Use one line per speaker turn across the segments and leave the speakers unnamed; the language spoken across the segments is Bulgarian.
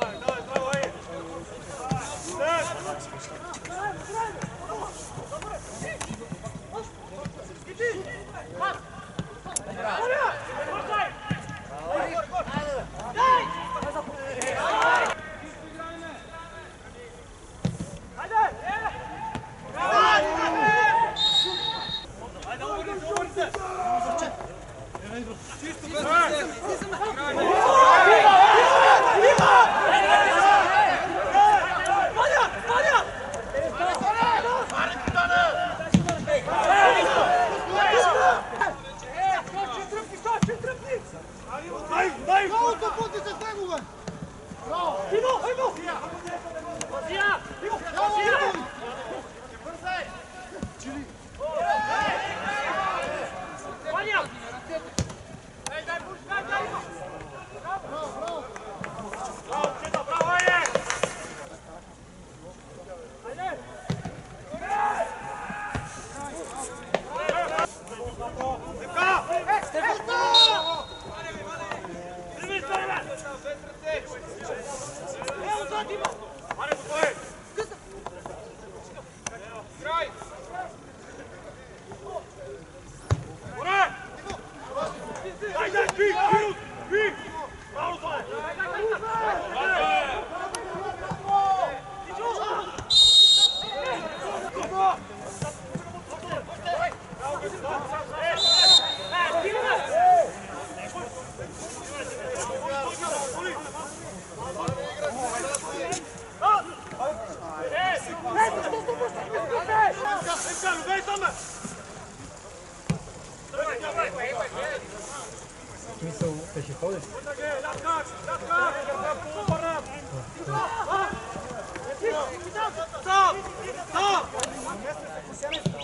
Daj, daj, daj, daj. Stop! Stop! Stop!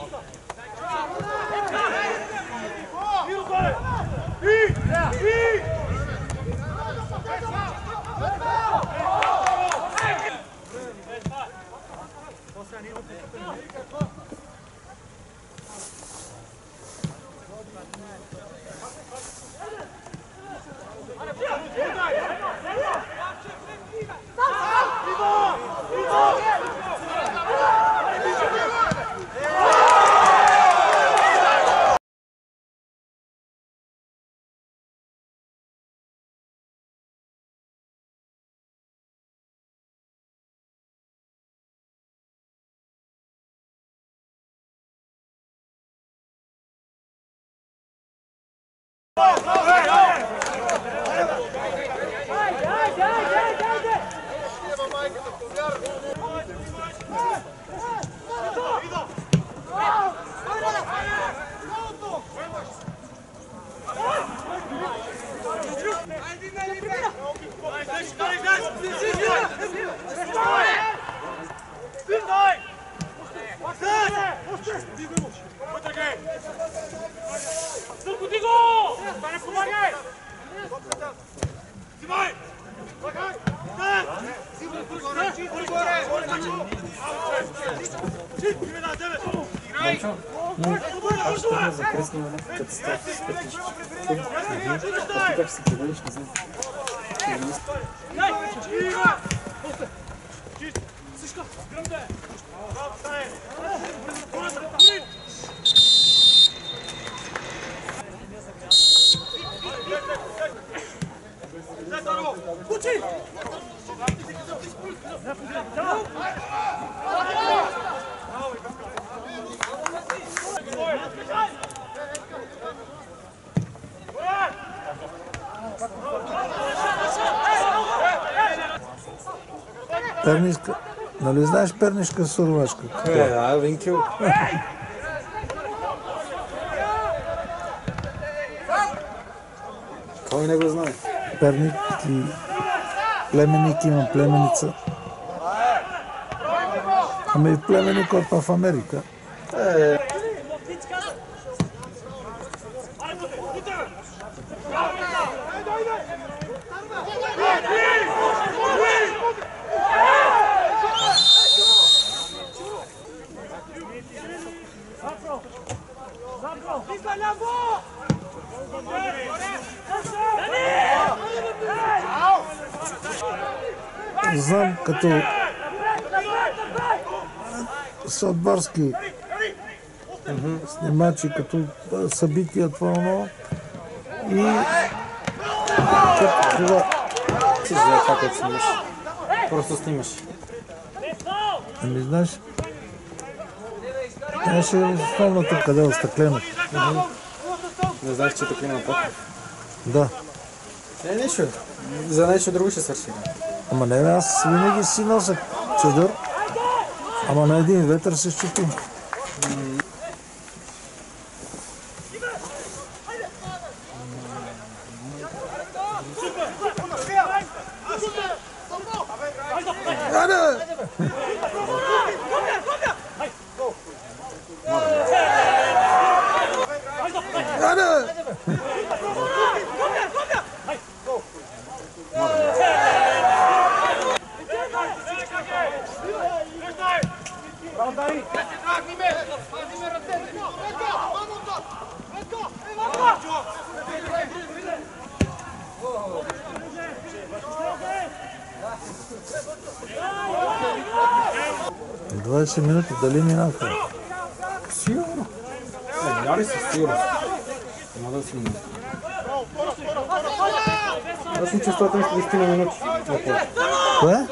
Ajde, ajde, ajde! Ajde, ajde, ajde! Тръгна за кръстния като став с пътнички. Ти как се преведеш, не знам.
Пернишка. Нали знаеш пернишка сурвачка?
Е, а, Винкил. Кой не го знае?
Перник и племенник имам племеница. Ами племенник от в Америка. Знам като съдбарски снимачи, като събития, това оно. И като това,
Си за това, което снимаш. Просто снимаш.
ами знаеш, ли основната къде е стъклена.
Не знаеш, че тук има покрив.
Да.
Не, нищо. За нещо друго ще свърши.
Ама не, аз винаги си нося чадър. Ама на един ветър се щупи. 20 минути, дали минаха?
Сигурно. Не, минали си, сигурно. Няма да си минали. Аз съм чувствата още 10 на минути.
Кое?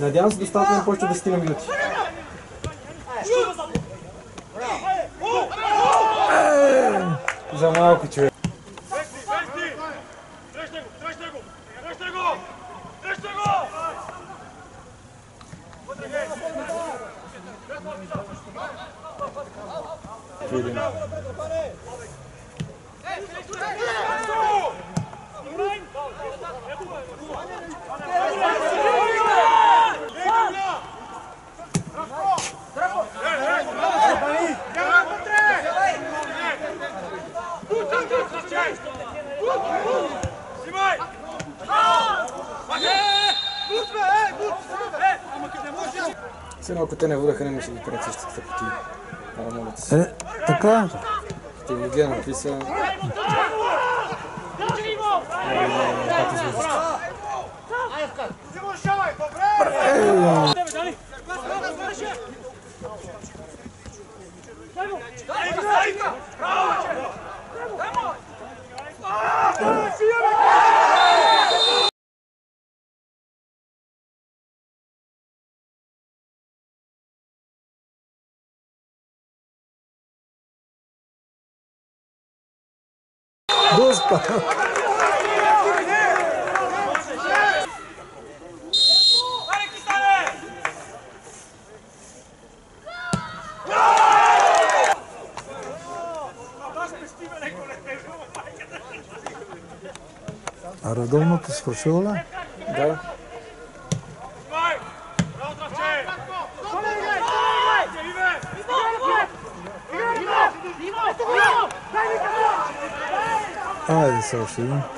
Надявам се да ставаме още 10 на минути. За малко човек. Сега ако те не водаха, не ще ги правят. Арамолите си.
Е, така.
Те ги гледам какви са. Пати звездички.
Доста. А редовното свършило ли?
Да.
Ah, this
actually.